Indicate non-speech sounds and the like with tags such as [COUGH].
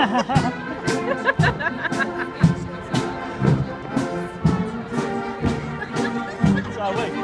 [LAUGHS] so wait.